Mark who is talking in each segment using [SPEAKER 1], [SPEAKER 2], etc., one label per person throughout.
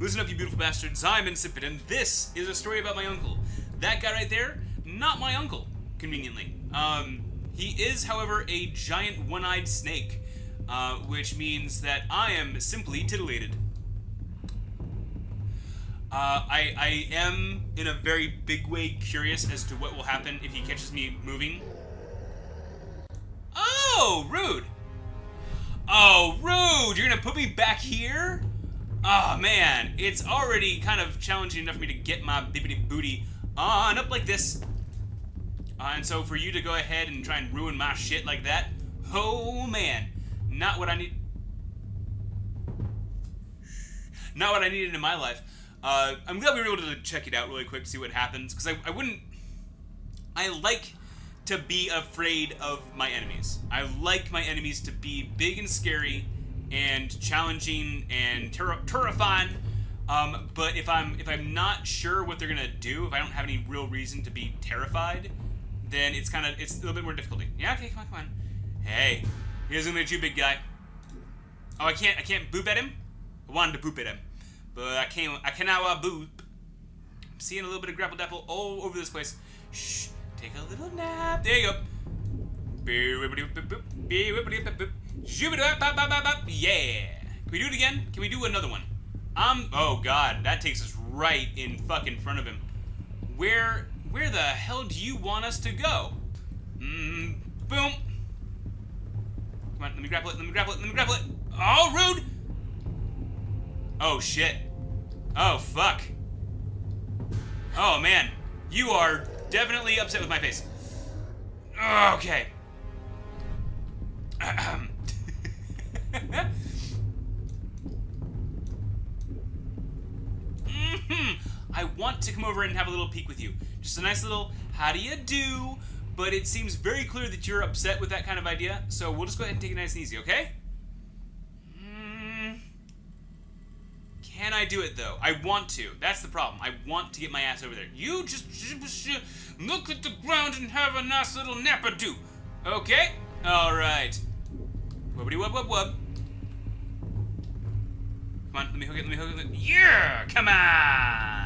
[SPEAKER 1] Listen up, you beautiful bastards. I'm Insipid, and this is a story about my uncle. That guy right there, not my uncle, conveniently. Um, he is, however, a giant one-eyed snake, uh, which means that I am simply titillated. Uh, I, I am, in a very big way, curious as to what will happen if he catches me moving. Oh, rude! Oh, rude! You're gonna put me back here? Oh, man. It's already kind of challenging enough for me to get my bibbity booty on up like this. Uh, and so for you to go ahead and try and ruin my shit like that, oh, man. Not what I need... Not what I needed in my life. Uh, I'm glad we were able to check it out really quick, see what happens, because I, I wouldn't... I like to be afraid of my enemies. I like my enemies to be big and scary and challenging and ter terrifying. Um, but if I'm if I'm not sure what they're gonna do, if I don't have any real reason to be terrified, then it's kind of it's a little bit more difficulty. Yeah, okay, come on, come on. Hey, here's gonna at you, big guy. Oh, I can't I can't boop at him. I wanted to boop at him, but I can't I cannot uh, boop. I'm seeing a little bit of grapple dapple all over this place. Shh. Take a little nap. There you go. Yeah. Can we do it again? Can we do another one? Um. Oh God, that takes us right in fucking front of him. Where, where the hell do you want us to go? Mm, boom. Come on, let me grapple it. Let me grapple it. Let me grapple it. Oh, rude. Oh shit. Oh fuck. Oh man, you are definitely upset with my face. Okay. I want to come over and have a little peek with you. Just a nice little how do you do, but it seems very clear that you're upset with that kind of idea, so we'll just go ahead and take it nice and easy, okay? Mm. Can I do it though? I want to. That's the problem. I want to get my ass over there. You just look at the ground and have a nice little napper do. Okay? Alright. Wubbity wub wub wub. Come on, let me hook it, let me hook it. Yeah! Come on!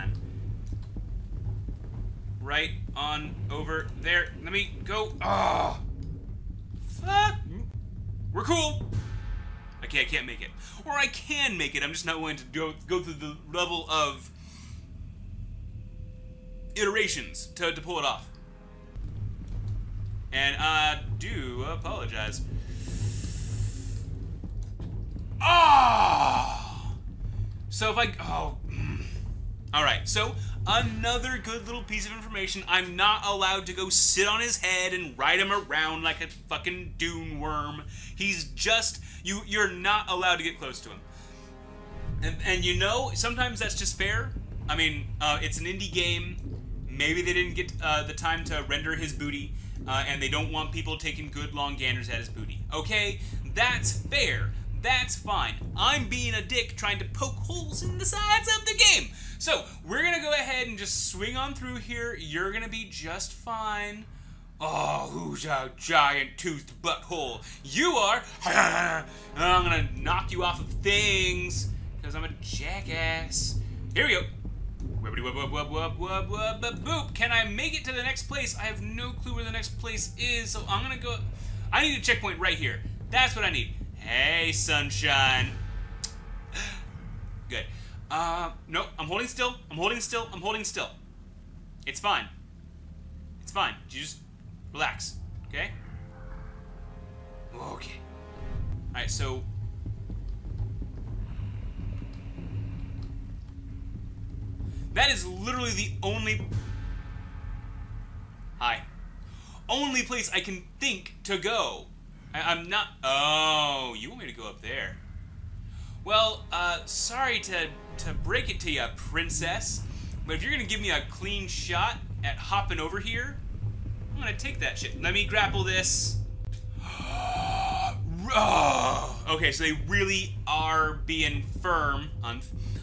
[SPEAKER 1] Right on over there. Let me go. Oh! Fuck! We're cool. Okay, I can't make it. Or I can make it, I'm just not willing to go, go through the level of iterations to, to pull it off. And I do apologize. Oh! So if I... Oh. Alright, so another good little piece of information. I'm not allowed to go sit on his head and ride him around like a fucking dune worm. He's just you you're not allowed to get close to him. And, and you know, sometimes that's just fair. I mean, uh, it's an indie game. Maybe they didn't get uh, the time to render his booty, uh, and they don't want people taking good long ganders at his booty. Okay, that's fair. That's fine. I'm being a dick trying to poke holes in the sides of the game. So, we're gonna go ahead and just swing on through here. You're gonna be just fine. Oh, who's a giant toothed butthole? You are! I'm gonna knock you off of things, because I'm a jackass. Here we go. Boop. Can I make it to the next place? I have no clue where the next place is, so I'm gonna go... I need a checkpoint right here. That's what I need. Hey, sunshine. Good. Uh, no, I'm holding still. I'm holding still. I'm holding still. It's fine. It's fine. You just relax, okay? Okay. Alright, so... That is literally the only... Hi. Only place I can think to go. I, am not... Oh, you want me to go up there. Well, uh, sorry to, to break it to you, princess. But if you're gonna give me a clean shot at hopping over here, I'm gonna take that shit. Let me grapple this. okay, so they really are being firm on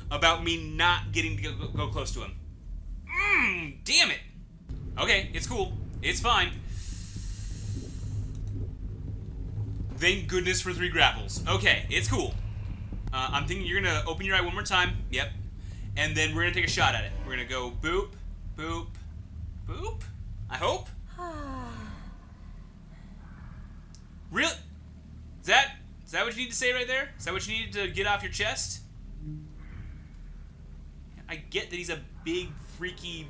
[SPEAKER 1] about me not getting to go, go close to him. Mmm, damn it. Okay, it's cool. It's fine. Thank goodness for three grapples. Okay, it's cool. Uh, I'm thinking you're gonna open your eye one more time. Yep. and then we're gonna take a shot at it. We're gonna go boop, boop, boop. I hope. Real? Is that is that what you need to say right there? Is that what you needed to get off your chest? I get that he's a big freaky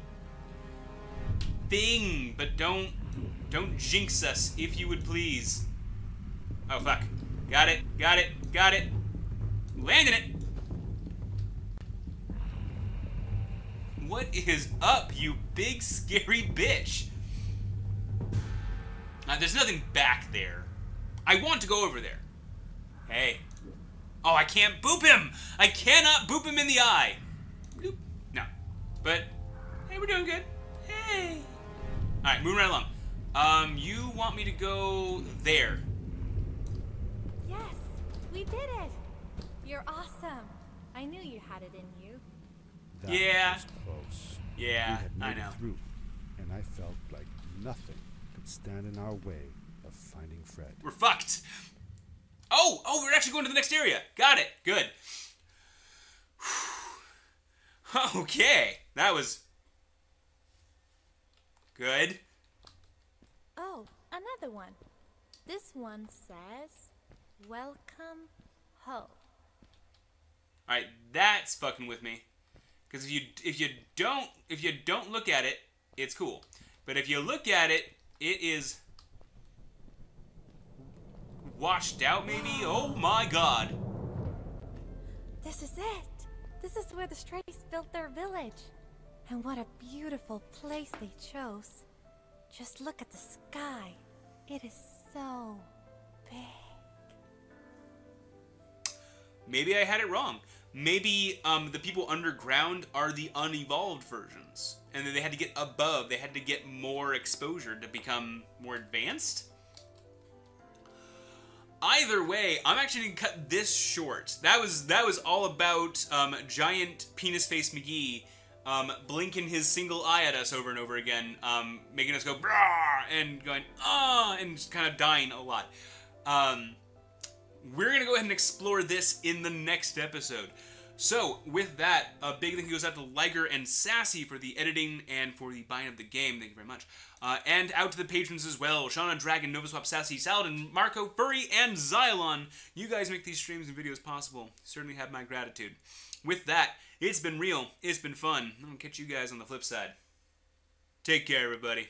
[SPEAKER 1] thing, but don't don't jinx us, if you would please. Oh fuck. Got it, got it, got it. Landing it. What is up, you big scary bitch? Uh, there's nothing back there. I want to go over there. Hey. Oh, I can't boop him! I cannot boop him in the eye! No. But, hey, we're doing good. Hey. Alright, moving right along. Um, you want me to go there.
[SPEAKER 2] Yes, we did it. You're awesome. I knew you had it in you.
[SPEAKER 3] That
[SPEAKER 1] Yeah.
[SPEAKER 3] was close.
[SPEAKER 1] Yeah,
[SPEAKER 3] we had made
[SPEAKER 1] I
[SPEAKER 3] it
[SPEAKER 1] know.
[SPEAKER 3] through, and I felt like nothing could stand in our way of finding Fred.
[SPEAKER 1] We're fucked. Oh, oh, we're actually going to the next area. Got it. Good. okay, that was good.
[SPEAKER 2] Oh, another one. This one says, Welcome home.
[SPEAKER 1] All right, that's fucking with me. Because if you if you don't if you don't look at it, it's cool. But if you look at it, it is washed out. Maybe. Oh my god.
[SPEAKER 2] This is it. This is where the Strays built their village. And what a beautiful place they chose. Just look at the sky. It is so big.
[SPEAKER 1] Maybe I had it wrong. Maybe um, the people underground are the unevolved versions, and then they had to get above. They had to get more exposure to become more advanced. Either way, I'm actually gonna cut this short. That was that was all about um, giant penis face McGee um, blinking his single eye at us over and over again, um, making us go brah and going ah and just kind of dying a lot. Um, we're gonna go ahead and explore this in the next episode. So, with that, a big thank you goes out to Liger and Sassy for the editing and for the buying of the game. Thank you very much. Uh, and out to the patrons as well Shauna Dragon, Novaswap, Sassy, Saladin, Marco, Furry, and Xylon. You guys make these streams and videos possible. Certainly have my gratitude. With that, it's been real, it's been fun. I'm gonna catch you guys on the flip side. Take care, everybody.